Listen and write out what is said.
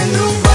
and nobody